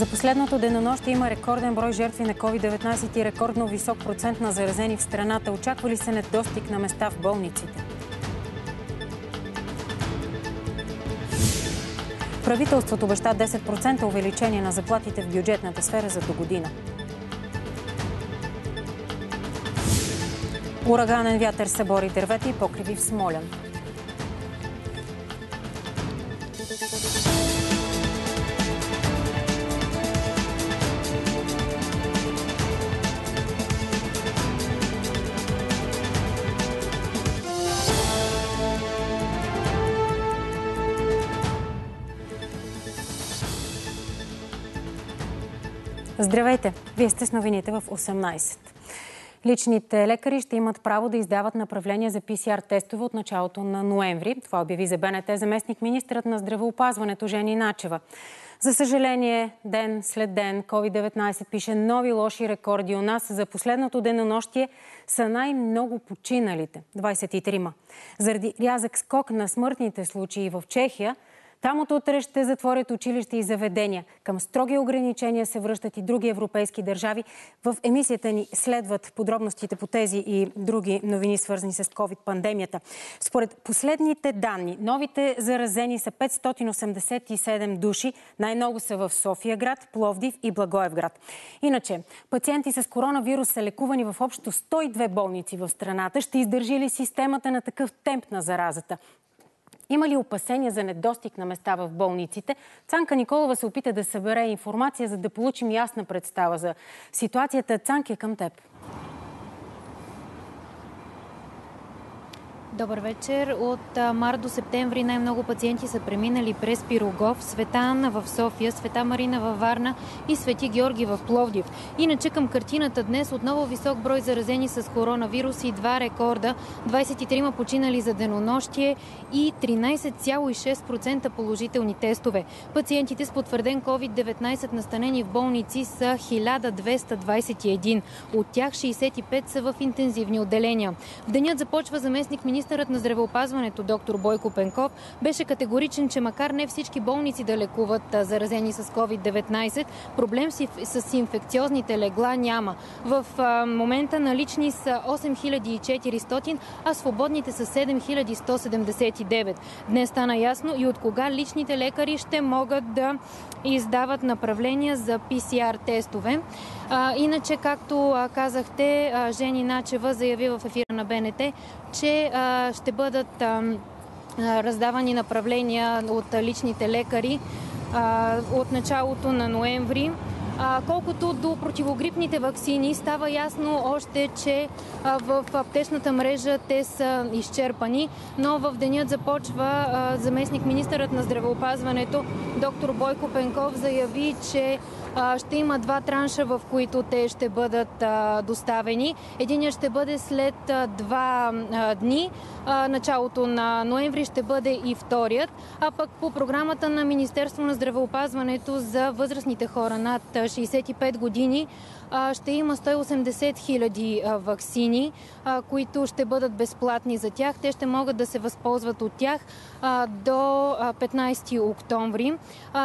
За последното денонощие има рекорден брой жертви на COVID-19 и рекордно висок процент на заразени в страната. Очаква ли се недостиг на места в болниците? Правителството обеща 10% увеличение на заплатите в бюджетната сфера за до година. Ураганен вятър събори дървета и покриви в Смолян. Здравейте! Вие сте с новините в 18. Личните лекари ще имат право да издават направления за ПСР тестове от началото на ноември. Това обяви за БНТ заместник министрът на здравеопазването Жени Начева. За съжаление, ден след ден COVID-19 пише нови лоши рекорди у нас. За последното денонощие са най-много починалите – 23-ма. Заради рязък скок на смъртните случаи в Чехия – там от утре ще затворят училища и заведения. Към строги ограничения се връщат и други европейски държави. В емисията ни следват подробностите по тези и други новини, свързани с COVID-пандемията. Според последните данни, новите заразени са 587 души. Най-много са в София град, Пловдив и Благоевград. Иначе, пациенти с коронавирус са лекувани в общо 102 болници в страната. Ще издържи ли системата на такъв темп на заразата? Има ли опасения за недостиг на места в болниците? Цанка Николова се опита да събере информация, за да получим ясна представа за ситуацията. Цанки към теб. Добър вечер. От март до септември най-много пациенти са преминали през Пирогов, Света Анна в София, Света Марина във Варна и Свети Георги в Пловдив. Иначе към картината днес отново висок брой заразени с коронавирус и два рекорда. 23 починали за денонощие и 13,6% положителни тестове. Пациентите с потвърден COVID-19 настанени в болници са 1221. От тях 65 са в интензивни отделения. В денят започва заместник министр Министърът на здравеопазването доктор Бойко Пенков беше категоричен, че макар не всички болници да лекуват заразени с COVID-19, проблем с инфекциозните легла няма. В момента налични са 8400, а свободните са 7179. Днес стана ясно и от кога личните лекари ще могат да издават направления за PCR тестове. Иначе, както казахте, Жени Начева заяви в ефира на БНТ, че а, ще бъдат раздавани направления от личните лекари от началото на ноември. Колкото до противогрипните вакцини, става ясно още, че в аптечната мрежа те са изчерпани, но в денят започва заместник министърът на здравеопазването доктор Бойко Пенков заяви, че ще има два транша, в които те ще бъдат доставени. Единият ще бъде след два дни. Началото на ноември ще бъде и вторият. А пък по програмата на Министерство на здравеопазването за възрастните хора над 65 години ще има 180 хиляди вакцини, които ще бъдат безплатни за тях. Те ще могат да се възползват от тях до 15 октомври.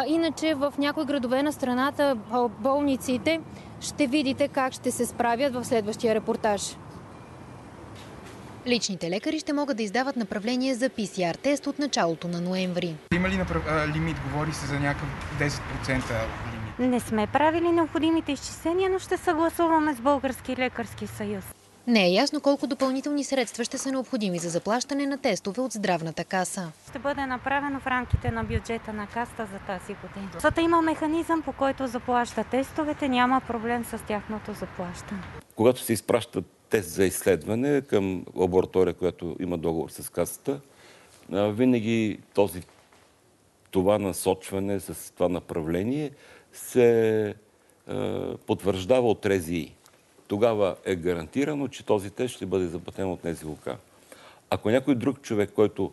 Иначе в някои градове на страната болниците ще видите как ще се справят в следващия репортаж. Личните лекари ще могат да издават направление за PCR тест от началото на ноември. Има ли лимит? Говори се за някакъв 10% не сме правили необходимите изчисления, но ще съгласуваме с Български лекарски съюз. Не е ясно колко допълнителни средства ще са необходими за заплащане на тестове от здравната каса. Ще бъде направено в рамките на бюджета на каста за тази година. Защото има механизъм, по който заплаща тестовете, няма проблем с тяхното заплащане. Когато се изпраща тест за изследване към лаборатория, която има договор с касата, винаги този, това насочване с това направление се потвърждава от РЗИ. Тогава е гарантирано, че този тест ще бъде заплатен от НЗОК. Ако някой друг човек, който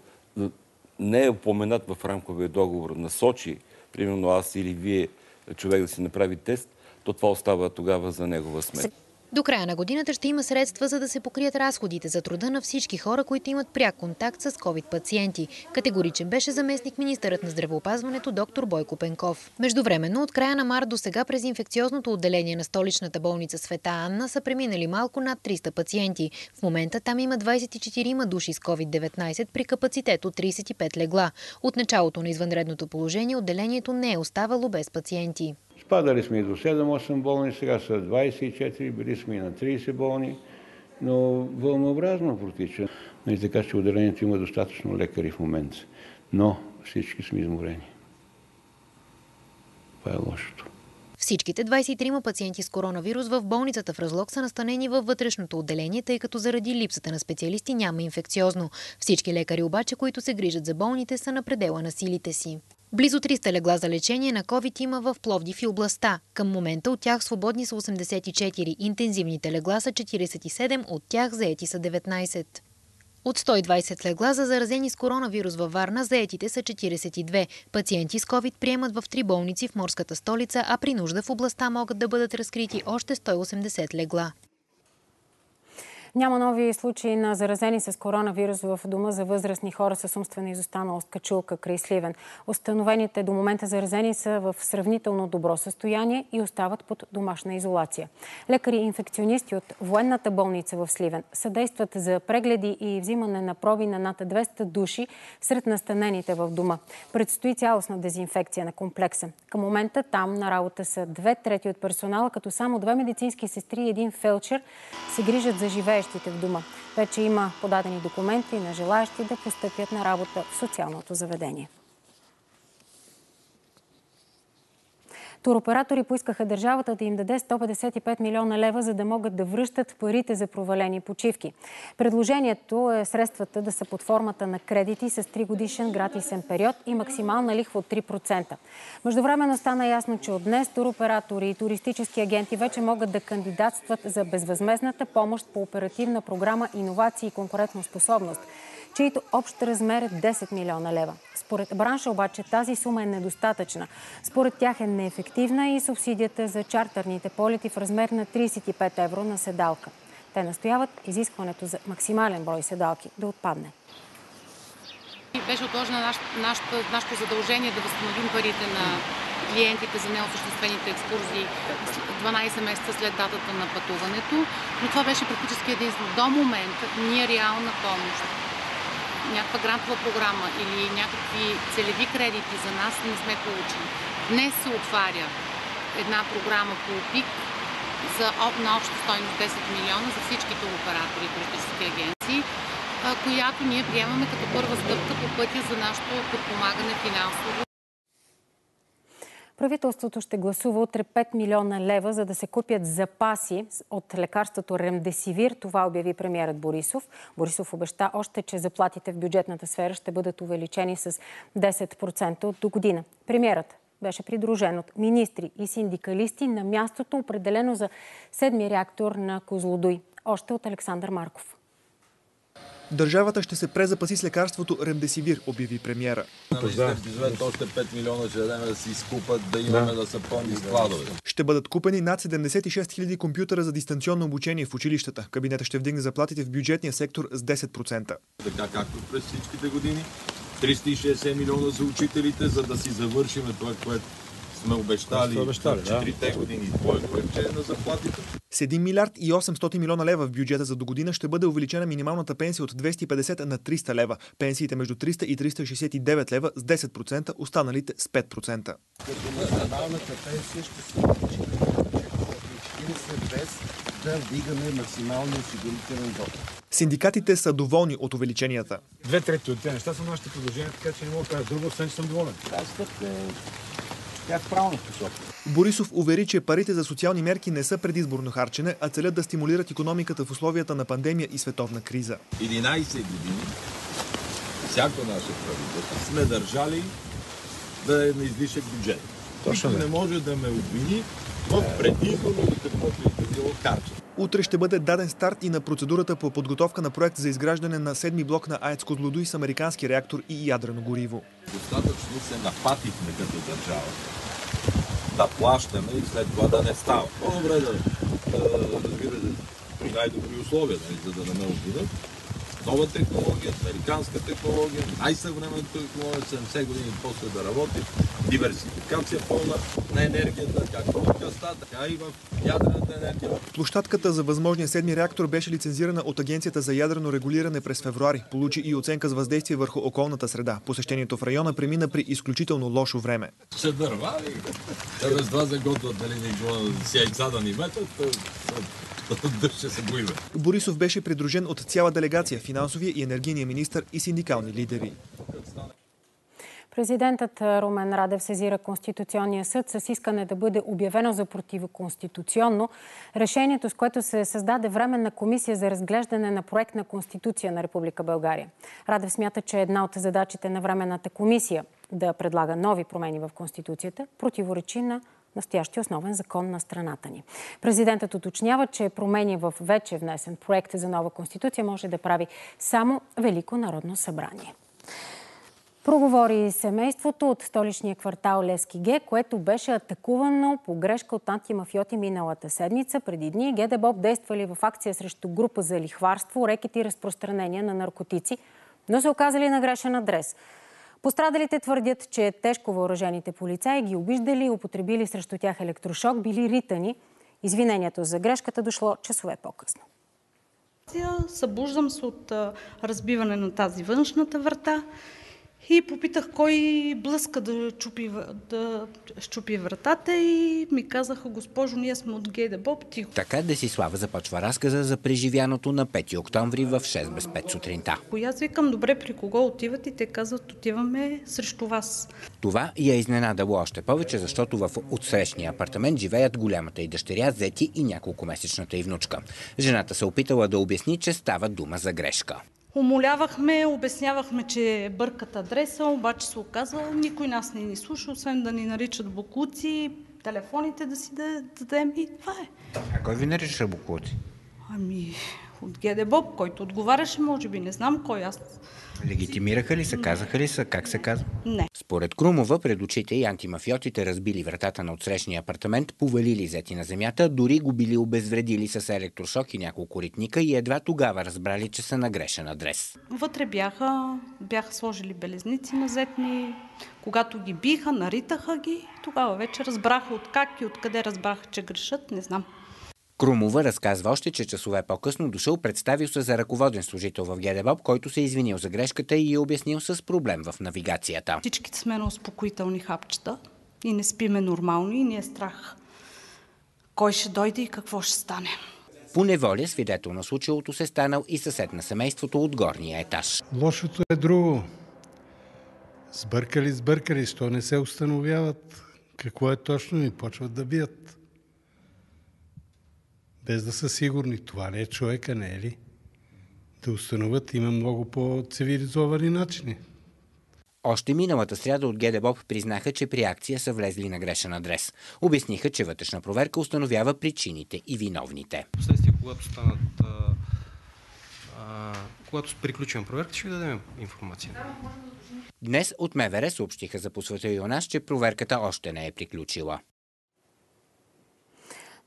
не е упоменат в рамковия договор, насочи, примерно аз или вие, човек да си направи тест, то това остава тогава за негова сметка. До края на годината ще има средства, за да се покрият разходите за труда на всички хора, които имат пряк контакт с COVID-пациенти. Категоричен беше заместник министърът на здравеопазването доктор Бойко Пенков. Междувременно, от края на март до сега през инфекциозното отделение на столичната болница Света Анна са преминали малко над 300 пациенти. В момента там има 24 души с COVID-19 при капацитет от 35 легла. От началото на извънредното положение отделението не е оставало без пациенти. Спадали сме и до 7-8 болни, сега са 24, били сме и на 30 болни, но вълнообразно протича. И нали, така че отделението има достатъчно лекари в момента. Но всички сме изморени. Това е лошото. Всичките 23 пациенти с коронавирус в болницата в Разлог са настанени във вътрешното отделение, тъй като заради липсата на специалисти няма инфекциозно. Всички лекари обаче, които се грижат за болните, са на предела на силите си. Близо 300 легла за лечение на COVID има в Пловдив и областта. Към момента от тях свободни са 84, интензивните легла са 47, от тях заети са 19. От 120 легла за заразени с коронавирус във Варна, заетите са 42. Пациенти с COVID приемат в три болници в морската столица, а при нужда в областта могат да бъдат разкрити още 180 легла. Няма нови случаи на заразени с коронавирус в дома за възрастни хора с умствена изостаналост Качулка край Сливен. Установените до момента заразени са в сравнително добро състояние и остават под домашна изолация. Лекари и инфекционисти от военната болница в Сливен съдействат за прегледи и взимане на проби на над 200 души сред настанените в дома. Предстои цялостна дезинфекция на комплекса. Към момента там на работа са две трети от персонала, като само две медицински сестри и един фелчер се грижат за живее живеещите в дома. Вече има подадени документи на желаящи да постъпят на работа в социалното заведение. Туроператори поискаха държавата да им даде 155 милиона лева, за да могат да връщат парите за провалени почивки. Предложението е средствата да са под формата на кредити с 3 годишен гратисен период и максимална лихва от 3%. Междувременно стана ясно, че от днес туроператори и туристически агенти вече могат да кандидатстват за безвъзмезната помощ по оперативна програма Иновации и конкурентоспособност чието общ размер е 10 милиона лева. Според бранша обаче тази сума е недостатъчна. Според тях е неефективна и субсидията за чартерните полети в размер на 35 евро на седалка. Те настояват изискването за максимален брой седалки да отпадне. Беше отложено нашето, нашето задължение да възстановим парите на клиентите за неосъществените екскурзии 12 месеца след датата на пътуването, но това беше практически единствено. До момента ние реална помощ някаква грантова програма или някакви целеви кредити за нас не сме получили. Днес се отваря една програма по ОПИК за, на обща стойност 10 милиона за всички оператори и туристически агенции, която ние приемаме като първа стъпка по пътя за нашето подпомагане финансово Правителството ще гласува утре 5 милиона лева, за да се купят запаси от лекарството Ремдесивир. Това обяви премиерът Борисов. Борисов обеща още, че заплатите в бюджетната сфера ще бъдат увеличени с 10% от до година. Премиерът беше придружен от министри и синдикалисти на мястото, определено за седми реактор на Козлодуй. Още от Александър Марков. Държавата ще се презапаси с лекарството Ремдесивир, обяви премиера. Да. още 5 милиона ще дадем да си изкупат, да имаме да, да са пълни складове. Ще бъдат купени над 76 000 компютъра за дистанционно обучение в училищата. Кабинета ще вдигне заплатите в бюджетния сектор с 10%. Така както през всичките години. 360 милиона за учителите, за да си завършим това, което сме обещали, обещали 4-те да. години двойно увеличение на заплатите. С 1 милиард и 800 милиона лева в бюджета за до година ще бъде увеличена минималната пенсия от 250 на 300 лева. Пенсиите между 300 и 369 лева с 10%, останалите с 5%. Като националната пенсия ще се увеличи без да вдигаме максималния осигурителен доход. Синдикатите са доволни от увеличенията. Две трети от тези неща са нашите предложения, така че не мога да кажа друго, освен че съм доволен. Тази стъпка е тя в правилна посока. Борисов увери, че парите за социални мерки не са предизборно харчене, а целят да стимулират економиката в условията на пандемия и световна криза. 11 години всяко наше правителство сме държали да е на излишък бюджет. Точно Никой не може да ме обвини в предизборно или каквото и да било харчене. Утре ще бъде даден старт и на процедурата по подготовка на проект за изграждане на седми блок на АЕЦ Козлодуй с американски реактор и ядрено гориво. Достатъчно се напатихме като държава да плащаме и след това да не става. По-добре да разбира се, при най-добри условия, нали, за да не ме обвинят нова технология, американска технология, най-съвременна технология, 70 години после да работи, диверсификация пълна на енергията, както в газта, така и в ядрената енергия. Площадката за възможния седми реактор беше лицензирана от Агенцията за ядрено регулиране през февруари. Получи и оценка с въздействие върху околната среда. Посещението в района премина при изключително лошо време. Ще дърва ли? Без това заготвят, нали, си яйца ни метат, ще се боим. Борисов беше придружен от цяла делегация, финансовия и енергийния министр и синдикални лидери. Президентът Румен Радев сезира Конституционния съд с искане да бъде обявено за противоконституционно решението, с което се създаде временна комисия за разглеждане на проект на Конституция на Република България. Радев смята, че една от задачите на временната комисия да предлага нови промени в Конституцията противоречи на настоящия основен закон на страната ни. Президентът уточнява, че промени в вече внесен проект за нова конституция може да прави само Велико народно събрание. Проговори семейството от столичния квартал Лески Г, което беше атакувано по грешка от антимафиоти миналата седмица. Преди дни ГДБОП действали в акция срещу група за лихварство, рекет и разпространение на наркотици, но се оказали на грешен адрес. Пострадалите твърдят, че тежко въоръжените полицаи ги обиждали и употребили срещу тях електрошок, били ритани. Извинението за грешката дошло часове по-късно. Събуждам се от разбиване на тази външната врата и попитах кой блъска да, чупи, да щупи вратата и ми казаха, госпожо, ние сме от Гейде Боб, тихо. Така Десислава започва разказа за преживяното на 5 октомври в 6 без 5 сутринта. И аз викам, добре, при кого отиват и те казват, отиваме срещу вас. Това я е изненадало още повече, защото в отсрещния апартамент живеят голямата и дъщеря, зети и няколко месечната и внучка. Жената се опитала да обясни, че става дума за грешка. Умолявахме, обяснявахме, че бъркат адреса, обаче се оказва, никой нас не ни слуша, освен да ни наричат буклуци, телефоните да си дадем и това е. А кой ви нарича буклуци? Ами, от Геде Боб, който отговаряше, може би, не знам кой аз. Легитимираха ли се, казаха ли са, как се казва? Не. Според Крумова, пред очите и антимафиотите разбили вратата на отсрещния апартамент, повалили зети на земята, дори го били обезвредили с електрошок и няколко ритника и едва тогава разбрали, че са на грешен адрес. Вътре бяха, бяха сложили белезници на зетни, когато ги биха, наритаха ги, тогава вече разбраха от как и откъде разбраха, че грешат, не знам. Крумова разказва още, че часове по-късно дошъл представил се за ръководен служител в ГДБОП, който се е извинил за грешката и е обяснил с проблем в навигацията. Всичките сме на успокоителни хапчета и не спиме нормално и ни е страх. Кой ще дойде и какво ще стане? По неволя свидетел на случилото се станал и съсед на семейството от горния етаж. Лошото е друго. Сбъркали, сбъркали, що не се установяват какво е точно и почват да бият без да са сигурни. Това ли е човека, не е ли? Да установят има много по-цивилизовани начини. Още миналата сряда от ГДБОП признаха, че при акция са влезли на грешен адрес. Обясниха, че вътрешна проверка установява причините и виновните. Последствие, когато станат а, а, когато приключим проверка, ще ви дадем информация. Днес от МВР съобщиха за посветил у нас, че проверката още не е приключила.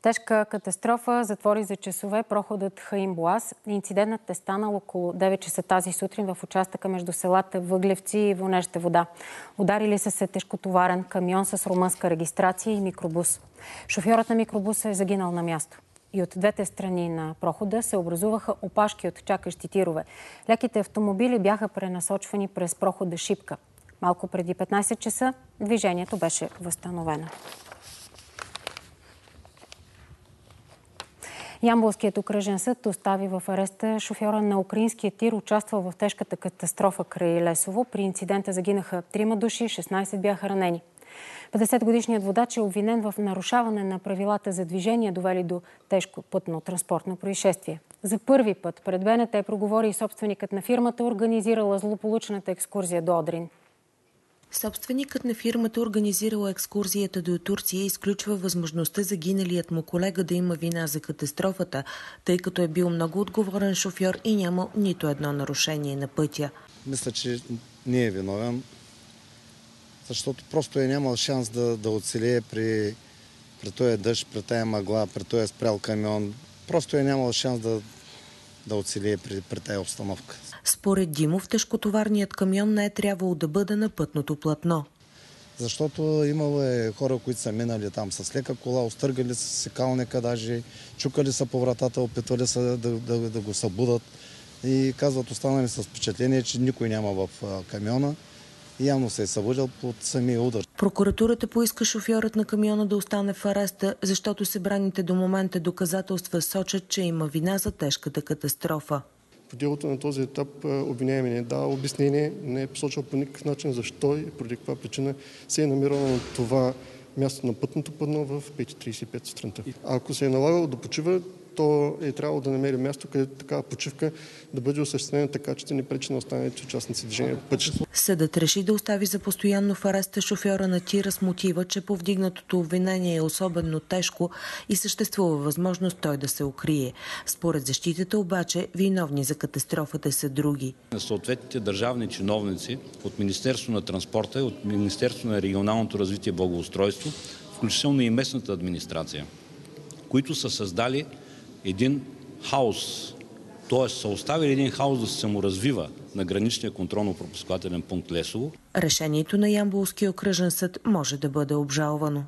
Тежка катастрофа затвори за часове проходът Хаимбуаз. Инцидентът е станал около 9 часа тази сутрин в участъка между селата Въглевци и Вонеща вода. Ударили са се тежкотоварен камион с румънска регистрация и микробус. Шофьорът на микробуса е загинал на място. И от двете страни на прохода се образуваха опашки от чакащи тирове. Леките автомобили бяха пренасочвани през прохода Шипка. Малко преди 15 часа движението беше възстановено. Ямбулският окръжен съд остави в ареста шофьора на украинския тир, участвал в тежката катастрофа край Лесово. При инцидента загинаха трима души, 16 бяха ранени. 50-годишният водач е обвинен в нарушаване на правилата за движение, довели до тежко пътно-транспортно происшествие. За първи път пред БНТ проговори и собственикът на фирмата, организирала злополучната екскурзия до Одрин. Собственикът на фирмата, организирала екскурзията до Турция, изключва възможността загиналият му колега да има вина за катастрофата, тъй като е бил много отговорен шофьор и няма нито едно нарушение на пътя. Мисля, че не е виновен, защото просто е нямал шанс да, да оцелее при при този дъжд, при тази мъгла, при този спрял камион, просто е нямал шанс да, да оцелие при, при тази обстановка. Според Димов, тежкотоварният камион не е трябвало да бъде на пътното платно. Защото имало е хора, които са минали там с лека кола, остъргали са секалника даже, чукали са по вратата, опитвали са да, да, да го събудат и казват останали с впечатление, че никой няма в камиона и явно се е събудил под самия удар. Прокуратурата поиска шофьорът на камиона да остане в ареста, защото събраните до момента доказателства сочат, че има вина за тежката катастрофа. По делото на този етап обвиняеми не е дава обяснение, не е посочил по никакъв начин защо и поради каква причина се е намирал на това място на пътното пъдно в 5.35 сутринта. Ако се е налагало да почива, то е трябвало да намери място, където такава почивка да бъде осъществена така, че да не пречи на останалите участници движение по пътищата. Съдът реши да остави за постоянно в ареста шофьора на тира с мотива, че повдигнатото обвинение е особено тежко и съществува възможност той да се укрие. Според защитата обаче, виновни за катастрофата са други. Съответните държавни чиновници от Министерство на транспорта и от Министерство на регионалното развитие и благоустройство, включително и местната администрация, които са създали един хаос, т.е. са оставили един хаос да се саморазвива на граничния контролно-пропускателен пункт Лесово. Решението на Ямбулския окръжен съд може да бъде обжалвано.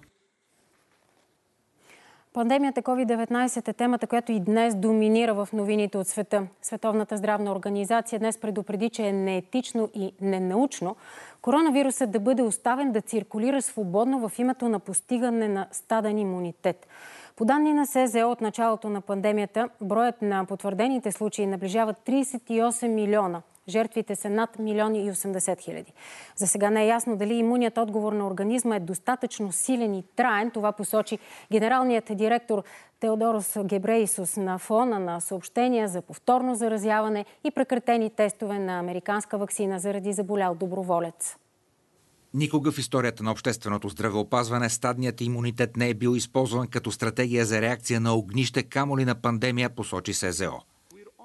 Пандемията COVID-19 е темата, която и днес доминира в новините от света. Световната здравна организация днес предупреди, че е неетично и ненаучно коронавирусът да бъде оставен да циркулира свободно в името на постигане на стаден имунитет. По данни на СЗО от началото на пандемията, броят на потвърдените случаи наближава 38 милиона. Жертвите са над милиони и 80 хиляди. За сега не е ясно дали имунният отговор на организма е достатъчно силен и траен. Това посочи генералният директор Теодорос Гебрейсус на фона на съобщения за повторно заразяване и прекратени тестове на американска вакцина заради заболял доброволец. Никога в историята на общественото здравеопазване стадният имунитет не е бил използван като стратегия за реакция на огнище, камоли на пандемия, посочи СЗО.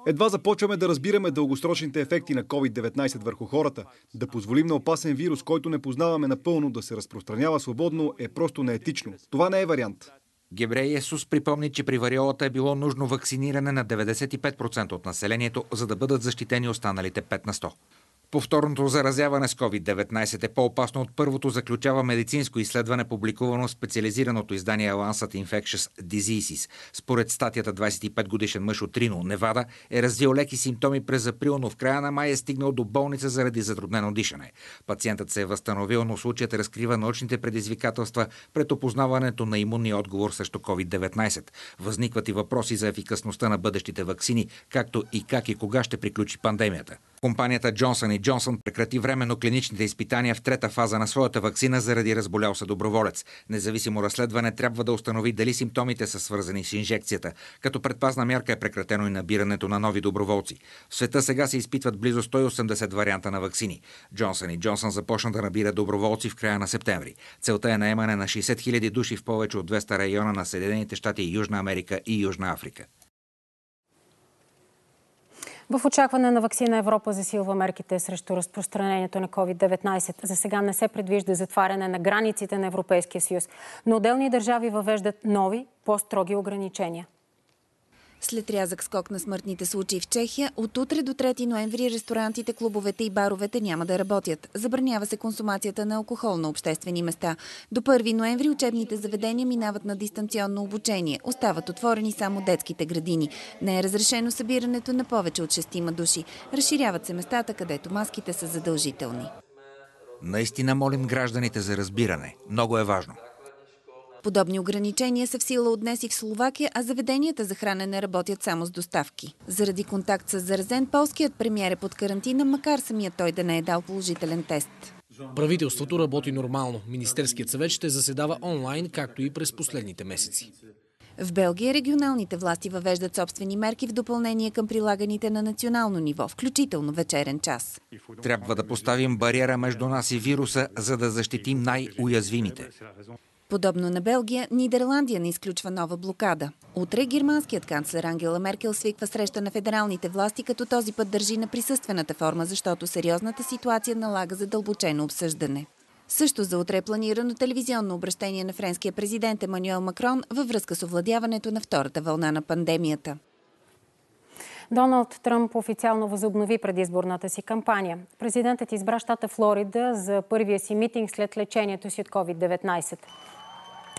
Едва започваме да разбираме дългосрочните ефекти на COVID-19 върху хората. Да позволим на опасен вирус, който не познаваме напълно, да се разпространява свободно, е просто неетично. Това не е вариант. Гебрей Есус припомни, че при вариолата е било нужно вакциниране на 95% от населението, за да бъдат защитени останалите 5 на 100. Повторното заразяване с COVID-19 е по-опасно от първото, заключава медицинско изследване, публикувано в специализираното издание Lancet Infectious Diseases. Според статията 25 годишен мъж от Рино, Невада, е развил леки симптоми през април, но в края на май е стигнал до болница заради затруднено дишане. Пациентът се е възстановил, но случаят разкрива научните предизвикателства пред опознаването на имунния отговор срещу COVID-19. Възникват и въпроси за ефикасността на бъдещите вакцини, както и как и кога ще приключи пандемията. Компанията Джонсън и Джонсън прекрати временно клиничните изпитания в трета фаза на своята вакцина заради разболял се доброволец. Независимо разследване трябва да установи дали симптомите са свързани с инжекцията. Като предпазна мярка е прекратено и набирането на нови доброволци. В света сега се изпитват близо 180 варианта на вакцини. И Джонсън започна да набира доброволци в края на септември. Целта е наемане на 60 000 души в повече от 200 района на Съединените щати, Южна Америка и Южна Африка. В очакване на вакцина Европа засилва мерките срещу разпространението на COVID-19. За сега не се предвижда затваряне на границите на Европейския съюз, но отделни държави въвеждат нови, по-строги ограничения. След рязък скок на смъртните случаи в Чехия, от утре до 3 ноември ресторантите, клубовете и баровете няма да работят. Забранява се консумацията на алкохол на обществени места. До 1 ноември учебните заведения минават на дистанционно обучение. Остават отворени само детските градини. Не е разрешено събирането на повече от 6 души. Разширяват се местата, където маските са задължителни. Наистина молим гражданите за разбиране. Много е важно. Подобни ограничения са в сила от днес и в Словакия, а заведенията за хранене работят само с доставки. Заради контакт с заразен, полският премьер е под карантина, макар самият той да не е дал положителен тест. Правителството работи нормално. Министерският съвет ще заседава онлайн, както и през последните месеци. В Белгия регионалните власти въвеждат собствени мерки в допълнение към прилаганите на национално ниво, включително вечерен час. Трябва да поставим бариера между нас и вируса, за да защитим най-уязвимите. Подобно на Белгия, Нидерландия не изключва нова блокада. Утре германският канцлер Ангела Меркел свиква среща на федералните власти, като този път държи на присъствената форма, защото сериозната ситуация налага задълбочено обсъждане. Също за утре е планирано телевизионно обращение на френския президент Емануел Макрон във връзка с овладяването на втората вълна на пандемията. Доналд Тръмп официално възобнови предизборната си кампания. Президентът избра щата Флорида за първия си митинг след лечението си от COVID-19.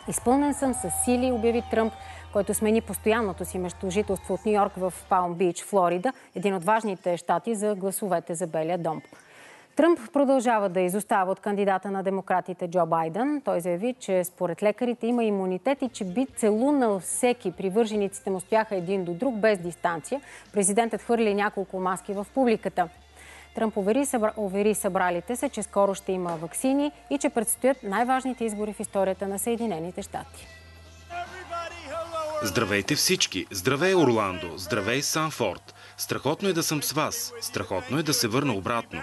Изпълнен съм с сили, обяви Тръмп, който смени постоянното си местожителство от Нью Йорк в Палм Бич, Флорида, един от важните щати за гласовете за Белия дом. Тръмп продължава да изостава от кандидата на демократите Джо Байден. Той заяви, че според лекарите има имунитет и че би целунал всеки. Привържениците му стояха един до друг без дистанция. Президентът хвърли няколко маски в публиката. Тръмп увери, събра... увери събралите се, че скоро ще има вакцини и че предстоят най-важните избори в историята на Съединените щати. Здравейте всички! Здравей, Орландо! Здравей, Санфорд! Страхотно е да съм с вас. Страхотно е да се върна обратно.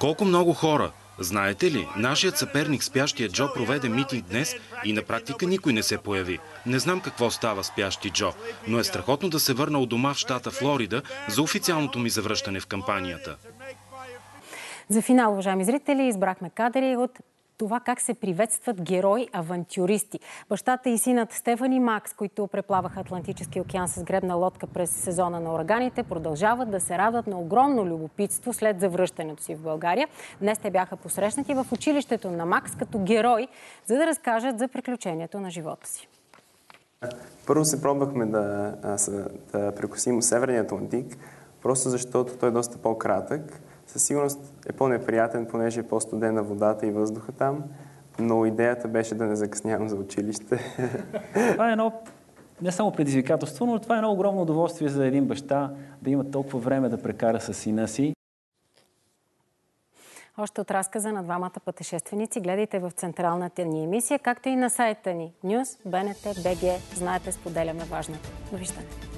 Колко много хора! Знаете ли, нашият съперник спящия Джо проведе митинг днес и на практика никой не се появи. Не знам какво става спящи Джо, но е страхотно да се върна от дома в щата Флорида за официалното ми завръщане в кампанията. За финал, уважаеми зрители, избрахме кадри от това как се приветстват герои-авантюристи. Бащата и синът Стефани Макс, които преплаваха Атлантически океан с гребна лодка през сезона на ураганите, продължават да се радват на огромно любопитство след завръщането си в България. Днес те бяха посрещнати в училището на Макс като герой, за да разкажат за приключението на живота си. Първо се пробвахме да, да прекусим Северния Атлантик, просто защото той е доста по-кратък със сигурност е по-неприятен, понеже е по-студена водата и въздуха там, но идеята беше да не закъснявам за училище. Това е едно не само предизвикателство, но това е едно огромно удоволствие за един баща да има толкова време да прекара с сина си. Още от разказа на двамата пътешественици гледайте в централната ни емисия, както и на сайта ни News, BNT, BG. Знаете, споделяме важното. Довиждане!